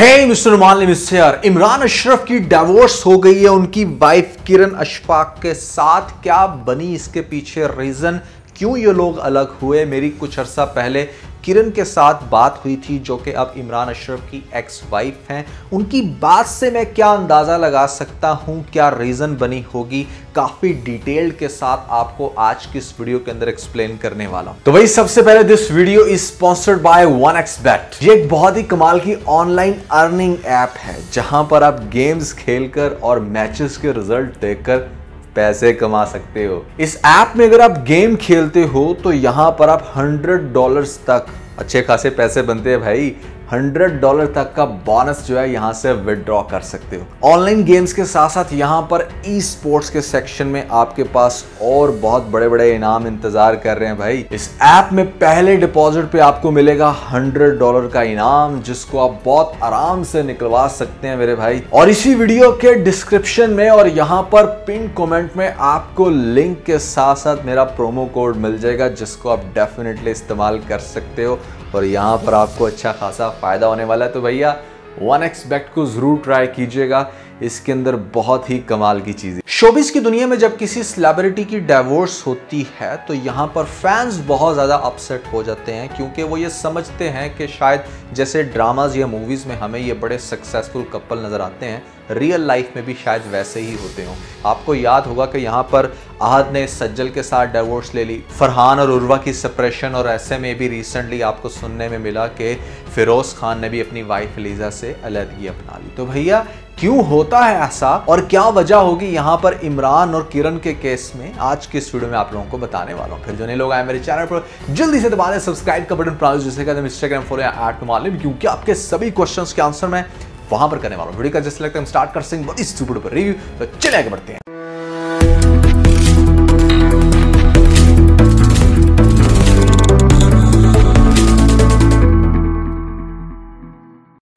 Hey mister mister Imran Ashraf की divorce हो गई है, उनकी वाइफ किरण अशफाक के साथ। क्या बनी इसके पीछे रीजन क्यों ये लोग अलग हुए? मेरी कुछ अरसा पहले किरण के साथ बात हुई थी जो कि अब इमरान अशरफ की एक्स वाइफ हैं। उनकी बात से मैं क्या अंदाज़ा लगा सकता हूँ? क्या रीज़न बनी होगी? काफ़ी डिटेल्ड के साथ आपको आज की इस वीडियो के अंदर एक्सप्लेन करने वाला तो वही सबसे पहले this video is sponsored by one x bet ये एक बहुत ही कमाल की ऑनलाइन अर्निंग ऐप है, जहाँ पर आप गेम्स खेलकर और मैचेस के रिज़ल्ट देखकर पैसे कमा सकते हो। इस ऐप में अगर आप गेम खेलते हो तो यहाँ पर आप 100 डॉलर्स तक अच्छे खासे पैसे बनते हैं भाई। हंड्रेड डॉलर तक का बोनस जो है यहाँ से विदड्रॉ कर सकते हो। ऑनलाइन गेम्स के साथ साथ यहाँ पर ई स्पोर्ट्स के सेक्शन में आपके पास और बहुत बड़े बड़े इनाम इंतज़ार कर रहे हैं भाई। इस ऐप में पहले डिपॉजिट पे आपको मिलेगा हंड्रेड डॉलर का इनाम, जिसको आप बहुत आराम से निकलवा सकते हैं मेरे भाई। और इसी वीडियो के डिस्क्रिप्शन में और यहाँ पर पिन कॉमेंट में आपको लिंक के साथ साथ मेरा प्रोमो कोड मिल जाएगा, जिसको आप डेफिनेटली इस्तेमाल कर सकते हो। और यहाँ पर आपको अच्छा खासा फ़ायदा होने वाला है। तो भैया वन एक्सपेक्ट को ज़रूर ट्राई कीजिएगा। इसके अंदर बहुत ही कमाल की चीज़ शोबिस की दुनिया में जब किसी सेलिब्रिटी की डाइवोर्स होती है तो यहाँ पर फैंस बहुत ज़्यादा अपसेट हो जाते हैं, क्योंकि वो ये समझते हैं कि शायद जैसे ड्रामाज या मूवीज़ में हमें ये बड़े सक्सेसफुल कपल नज़र आते हैं रियल लाइफ में भी शायद वैसे ही होते हों। आपको याद होगा कि यहाँ पर आहद ने सज्जल के साथ डाइवोर्स ले ली, फरहान और उर्वा की सेपरेशन और ऐसे में भी रिसेंटली आपको सुनने में मिला कि फिरोज खान ने भी अपनी वाइफ लीजा से अलहदगी अपना ली। तो भैया क्यों होता है ऐसा और क्या वजह होगी यहाँ पर इमरान और किरण के केस में? आज के इस वीडियो में आप लोगों को बताने वाला हूँ। फिर जो नहीं लोग आए मेरे चैनल पर, जल्दी से दबा दें सब्सक्राइब का बटन प्राउस जिसे कहते हैं इंस्टाग्राम फॉलो या एट मालूम क्योंकि आपके सभी क्वेश्चन के आंसर मैं वहाँ पर करने वाला हूँ। वीडियो का जैसे लगता है हम स्टार्ट कर सकते हैं। बड़ी सुपर पर रिव्यू तो चले आगे बढ़ते हैं।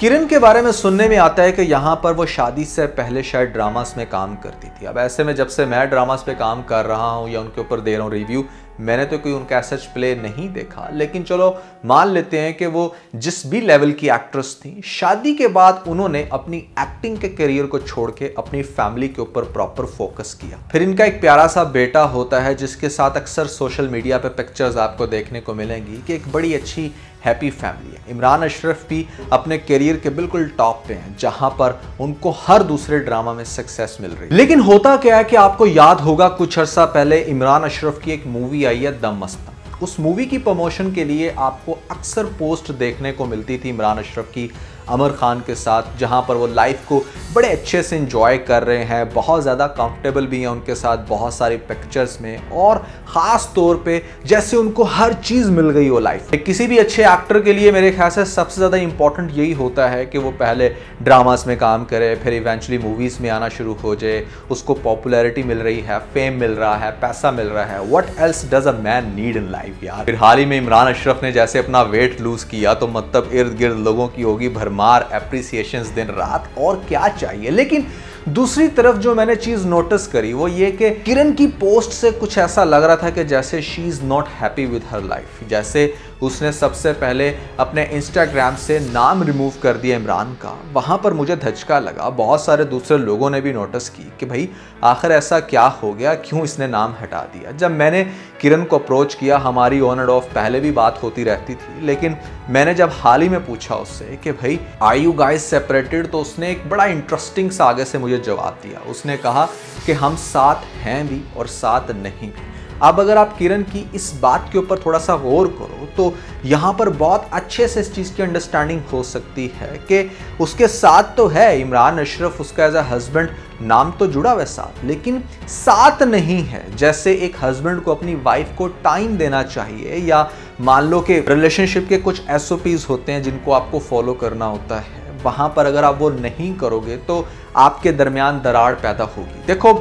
किरण के बारे में सुनने में आता है कि यहाँ पर वो शादी से पहले शायद ड्रामास में काम करती थी। अब ऐसे में जब से मैं ड्रामास पे काम कर रहा हूँ या उनके ऊपर दे रहा हूँ रिव्यू मैंने तो कोई उनका सच प्ले नहीं देखा। लेकिन चलो, मान लेते हैं कि वो जिस भी लेवल की एक्ट्रेस थी, शादी के बाद उन्होंने अपनी एक्टिंग के करियर को छोड़ के अपनी फैमिली के ऊपर प्रॉपर फोकस किया। फिर इनका एक प्यारा सा बेटा होता है, जिसके साथ अक्सर सोशल मीडिया पे पिक्चर्स आपको देखने को मिलेंगी कि एक बड़ी अच्छी हैप्पी फैमिली है। इमरान अशरफ भी अपने करियर के बिल्कुल टॉप पे हैं, जहाँ पर उनको हर दूसरे ड्रामा में सक्सेस मिल रही है। लेकिन होता क्या है कि आपको याद होगा, कुछ अर्सा पहले इमरान अशरफ की एक मूवी आई है, दम मस्ता। उस मूवी की प्रमोशन के लिए आपको अक्सर पोस्ट देखने को मिलती थी इमरान अशरफ की अमर खान के साथ, जहाँ पर वो लाइफ को बड़े अच्छे से इंजॉय कर रहे हैं, बहुत ज़्यादा कंफर्टेबल भी हैं उनके साथ, बहुत सारी पिक्चर्स में, और ख़ास तौर पे जैसे उनको हर चीज़ मिल गई हो लाइफ किसी भी अच्छे एक्टर के लिए मेरे ख्याल से सबसे ज़्यादा इंपॉर्टेंट यही होता है कि वो पहले ड्रामास में काम करे, फिर इवेंचुअली मूवीज़ में आना शुरू हो जाए, उसको पॉपुलैरिटी मिल रही है फेम मिल रहा है, पैसा मिल रहा है। What else does a man need in life यार? फिर हाल ही में इमरान अशरफ ने जैसे अपना वेट लूज किया तो मतलब इर्द गिर्द लोगों की होगी भरमा मार एप्रिसिएशन दिन, रात और क्या चाहिए? लेकिन दूसरी तरफ़ जो मैंने चीज़ नोटिस करी, वो ये कि किरण की पोस्ट से कुछ ऐसा लग रहा था कि जैसे she is not happy with her life जैसे उसने सबसे पहले अपने इंस्टाग्राम से नाम रिमूव कर दिया इमरान का। वहाँ पर मुझे धचका लगा। बहुत सारे दूसरे लोगों ने भी नोटिस की कि भाई, आखिर ऐसा क्या हो गया? क्यों इसने नाम हटा दिया? जब मैंने किरण को अप्रोच किया, हमारी ऑन एंड ऑफ़ पहले भी बात होती रहती थी, लेकिन मैंने जब हाल ही में पूछा उससे कि भाई आई यू गाइज़ सेपरेटेड तो उसने एक बड़ा इंटरेस्टिंग सा आगे से मुझे जवाब दिया। उसने कहा कि हम साथ हैं भी और साथ नहीं भी अब अगर आप किरण की इस बात के ऊपर थोड़ा सा गौर करो तो यहाँ पर बहुत अच्छे से इस चीज़ की अंडरस्टैंडिंग हो सकती है कि उसके साथ तो है इमरान अशरफ, उसका एज अ हस्बैंड नाम तो जुड़ा हुआ साथ, लेकिन साथ नहीं है। जैसे एक हस्बैंड को अपनी वाइफ को टाइम देना चाहिए, या मान लो कि रिलेशनशिप के कुछ एस होते हैं जिनको आपको फॉलो करना होता है, वहाँ पर अगर आप वो नहीं करोगे तो आपके दरमियान दरार पैदा होगी। देखो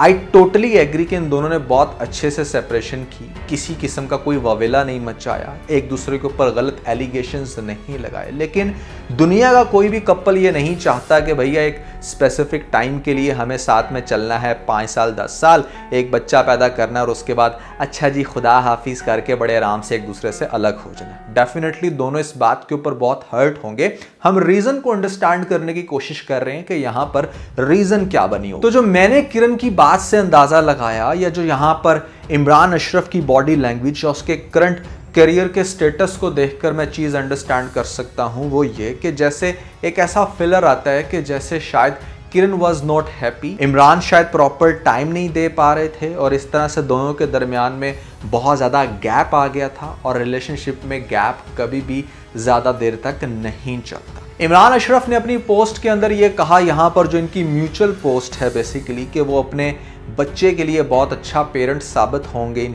आई टोटली एग्री कि इन दोनों ने बहुत अच्छे से सेपरेशन की। किसी किस्म का कोई ववेला नहीं मचाया। एक दूसरे के ऊपर गलत एलिगेशन नहीं लगाए। लेकिन दुनिया का कोई भी कपल ये नहीं चाहता कि भैया एक स्पेसिफिक टाइम के लिए हमें साथ में चलना है, पाँच साल, दस साल, एक बच्चा पैदा करना और उसके बाद अच्छा जी, खुदा हाफिज़ करके बड़े आराम से एक दूसरे से अलग हो जाना। डेफिनेटली दोनों इस बात के ऊपर बहुत हर्ट होंगे। हम रीज़न को अंडरस्टैंड करने की कोशिश कर रहे हैं कि यहाँ पर रीज़न क्या बनी हो तो जो मैंने किरण की बात से अंदाज़ा लगाया, या जो यहाँ पर इमरान अशरफ की बॉडी लैंग्वेज या उसके करंट करियर के स्टेटस को देखकर मैं चीज़ अंडरस्टैंड कर सकता हूँ, वो ये कि जैसे एक ऐसा फिलर आता है कि जैसे शायद Kiran was not happy Imran शायद प्रॉपर टाइम नहीं दे पा रहे थे और इस तरह से दोनों के दरमियान में बहुत ज़्यादा गैप आ गया था और रिलेशनशिप में गैप कभी भी ज़्यादा देर तक नहीं चलता। इमरान अशरफ ने अपनी पोस्ट के अंदर ये कहा, यहाँ पर जो इनकी म्यूचुअल पोस्ट है बेसिकली कि वो अपने बच्चे के लिए बहुत अच्छा पेरेंट साबित होंगे इन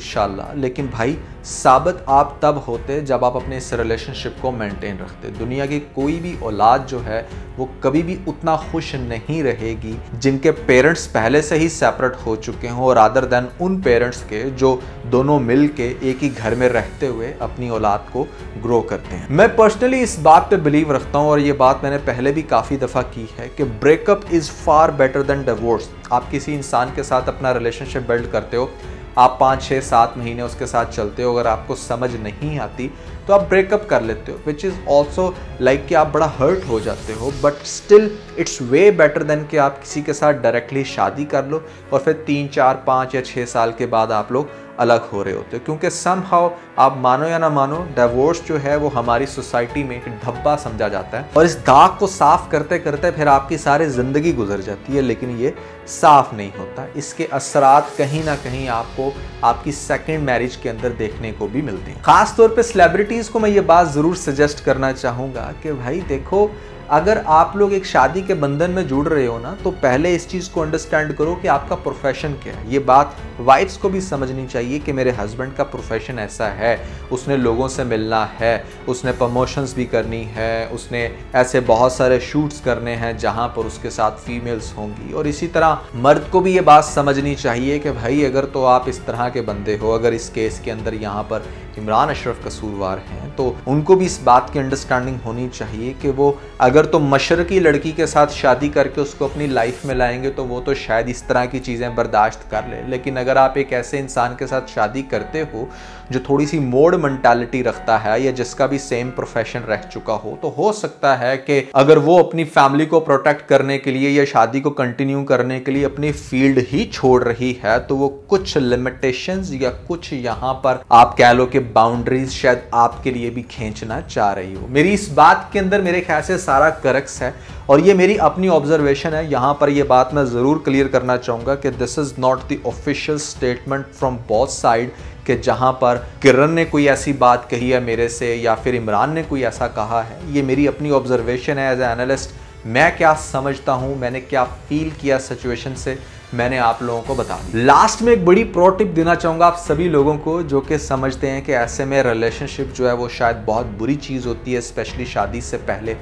लेकिन भाई साबित आप तब होते जब आप अपने इस रिलेशनशिप को मेंटेन रखते। दुनिया की कोई भी औलाद जो है, वो कभी भी उतना खुश नहीं रहेगी जिनके पेरेंट्स पहले से ही सेपरेट हो चुके हों और अदर देन उन पेरेंट्स के जो दोनों मिल के एक ही घर में रहते हुए अपनी औलाद को ग्रो करते हैं। मैं पर्सनली इस बात पे बिलीव रखता हूँ और ये बात मैंने पहले भी काफ़ी दफ़ा की है कि breakup is far better than divorce आप किसी इंसान के साथ अपना रिलेशनशिप बिल्ड करते हो आप पाँच छः सात महीने उसके साथ चलते हो, अगर आपको समझ नहीं आती तो आप ब्रेकअप कर लेते हो विच इज़ ऑल्सो लाइक कि आप बड़ा हर्ट हो जाते हो but still it's way better than कि आप किसी के साथ डायरेक्टली शादी कर लो और फिर तीन, चार, पाँच या छः साल के बाद आप लोग अलग हो रहे होते हो। क्योंकि सम हाउ आप मानो या ना मानो डिवोर्स जो है वो हमारी सोसाइटी में एक धब्बा समझा जाता है। और इस दाग को साफ़ करते करते फिर आपकी सारी ज़िंदगी गुजर जाती है, लेकिन ये साफ़ नहीं होता। इसके असरात कहीं ना कहीं आपको आपकी सेकेंड मैरिज के अंदर देखने को भी मिलते हैं। ख़ासतौर पर सेलिब्रिटीज़ को मैं ये बात ज़रूर सजेस्ट करना चाहूँगा कि भाई देखो अगर आप लोग एक शादी के बंधन में जुड़ रहे हो ना तो पहले इस चीज़ को अंडरस्टैंड करो कि आपका प्रोफेशन क्या है। ये बात वाइफ्स को भी समझनी चाहिए कि मेरे हस्बैंड का प्रोफेशन ऐसा है। उसने लोगों से मिलना है, उसने प्रमोशंस भी करनी है, उसने ऐसे बहुत सारे शूट्स करने हैं जहाँ पर उसके साथ फीमेल्स होंगी। और इसी तरह मर्द को भी ये बात समझनी चाहिए कि भाई, अगर तो आप इस तरह के बंदे हो, अगर इस केस के अंदर यहाँ पर इमरान अशरफ कसूरवार हैं तो उनको भी इस बात की अंडरस्टैंडिंग होनी चाहिए कि वो अगर तो मशरकी लड़की के साथ शादी करके उसको अपनी लाइफ में लाएँगे तो वो तो शायद इस तरह की चीज़ें बर्दाश्त कर ले। लेकिन अगर आप एक ऐसे इंसान के साथ शादी करते हो जो थोड़ी सी मोड मेंटालिटी रखता है या जिसका भी सेम प्रोफेशन रह चुका हो तो हो सकता है कि अगर वो अपनी फैमिली को प्रोटेक्ट करने के लिए या शादी को कंटिन्यू करने के लिए अपनी फ़ील्ड ही छोड़ रही है तो वो कुछ लिमिटेशंस या कुछ यहाँ पर आप कह लो कि बाउंड्रीज शायद आपके लिए भी खींचना चाह रही हो। मेरी इस बात के अंदर मेरे ख्याल से सारा करक्स है और ये मेरी अपनी ऑब्जर्वेशन है। यहाँ पर ये बात मैं ज़रूर क्लियर करना चाहूँगा कि this is not the official statement from both side कि जहाँ पर किरण ने कोई ऐसी बात कही है मेरे से या फिर इमरान ने कोई ऐसा कहा है, ये मेरी अपनी ऑब्जर्वेशन है एज ए एनालिस्ट मैं क्या समझता हूँ, मैंने क्या फील किया सिचुएशन से, मैंने आप लोगों को बता दी लास्ट में एक बड़ी प्रो टिप देना चाहूँगा आप सभी लोगों को, जो कि समझते हैं कि ऐसे में रिलेशनशिप जो है वो शायद बहुत बुरी चीज़ होती है स्पेशली शादी से पहले।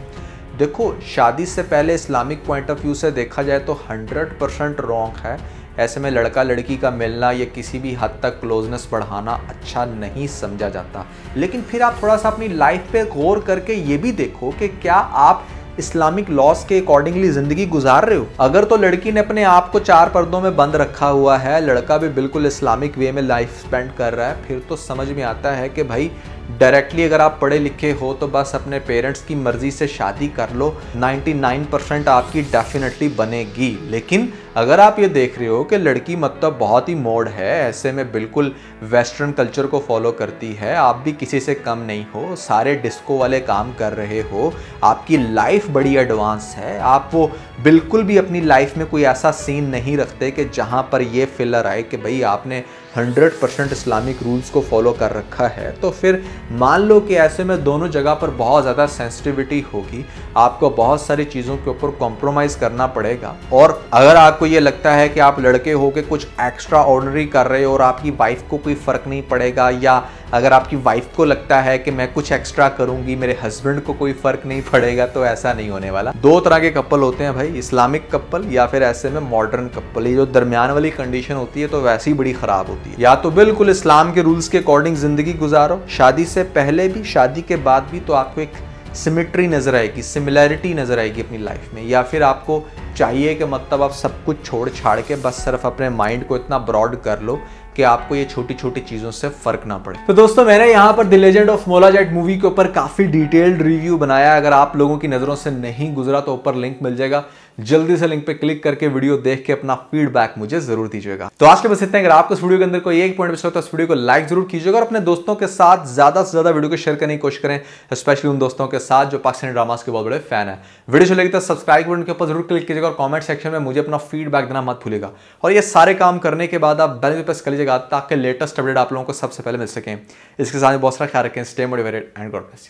देखो, शादी से पहले इस्लामिक पॉइंट ऑफ़ व्यू से देखा जाए तो 100 परसेंट रॉन्ग है। ऐसे में लड़का लड़की का मिलना या किसी भी हद तक क्लोजनेस बढ़ाना अच्छा नहीं समझा जाता। लेकिन फिर आप थोड़ा सा अपनी लाइफ पे गौर करके ये भी देखो कि क्या आप इस्लामिक लॉस के अकॉर्डिंगली ज़िंदगी गुजार रहे हो? अगर तो लड़की ने अपने आप को चार पर्दों में बंद रखा हुआ है, लड़का भी बिल्कुल इस्लामिक वे में लाइफ स्पेंड कर रहा है, फिर तो समझ में आता है कि भाई डायरेक्टली अगर आप पढ़े लिखे हो तो बस अपने पेरेंट्स की मर्ज़ी से शादी कर लो। 99 परसेंट आपकी डेफिनेटली बनेगी। लेकिन अगर आप ये देख रहे हो कि लड़की मतलब बहुत ही मोड है, ऐसे में बिल्कुल वेस्टर्न कल्चर को फॉलो करती है, आप भी किसी से कम नहीं हो, सारे डिस्को वाले काम कर रहे हो, आपकी लाइफ बड़ी एडवांस है, आप वो बिल्कुल भी अपनी लाइफ में कोई ऐसा सीन नहीं रखते कि जहाँ पर ये फिलर आए कि भाई आपने 100 परसेंट इस्लामिक रूल्स को फॉलो कर रखा है। तो फिर मान लो कि ऐसे में दोनों जगह पर बहुत ज़्यादा सेंसिटिविटी होगी, आपको बहुत सारी चीज़ों के ऊपर कॉम्प्रोमाइज़ करना पड़ेगा। और अगर आपको ये लगता है कि आप लड़के हो के कुछ एक्स्ट्रा ऑर्डनरी कर रहे हो और आपकी वाइफ को कोई फ़र्क नहीं पड़ेगा, या अगर आपकी वाइफ को लगता है कि मैं कुछ एक्स्ट्रा करूँगी, मेरे हस्बैंड को कोई फ़र्क नहीं पड़ेगा तो ऐसा नहीं होने वाला। दो तरह के कपल होते हैं भाई इस्लामिक कपल या फिर ऐसे में मॉडर्न कपल ये जो दरमियान वाली कंडीशन होती है तो वैसी बड़ी ख़राब होती है। या तो बिल्कुल इस्लाम के रूल्स के अकॉर्डिंग ज़िंदगी गुजारो। शादी से पहले भी, शादी के बाद भी तो आपको एक सिमिट्री नज़र आएगी सिमिलैरिटी नज़र आएगी अपनी लाइफ में। या फिर आपको चाहिए कि मतलब आप सब कुछ छोड़ छाड़ के बस सिर्फ़ अपने माइंड को इतना ब्रॉड कर लो कि आपको ये छोटी छोटी चीज़ों से फ़र्क ना पड़े। तो दोस्तों, मैंने यहाँ पर the legend of Maula Jatt movie के ऊपर काफ़ी डिटेल्ड रिव्यू बनाया अगर आप लोगों की नज़रों से नहीं गुजरा तो ऊपर लिंक मिल जाएगा। जल्दी से लिंक पे क्लिक करके वीडियो देख के अपना फीडबैक मुझे ज़रूर दीजिएगा। तो आज के बस इतना अगर आपको इस वीडियो के अंदर कोई एक पॉइंट होता है इस वीडियो को लाइक ज़रूर कीजिएगा और अपने दोस्तों के साथ ज़्यादा से ज़्यादा वीडियो को शेयर करने की कोशिश करें स्पेशली उन दोस्तों के साथ जो पाकिस्तानी ड्रामास के बहुत बड़े फ़ैन है। वीडियो चलेगी तो सब्सक्राइब बटन के ऊपर ज़रूर क्लिक कीजिएगा और कॉमेंट सेक्शन में मुझे अपना फीडबैक देना मत भूलेगा और ये सारे काम करने के बाद आप बेल प्रेस कर लीजिएगा ताकि लेटेस्ट अपडेट आप लोगों को सबसे पहले मिल सकें। इसके साथ बहुत सारा ख्याल रखें स्टे मोटिवेटेड एंड गॉड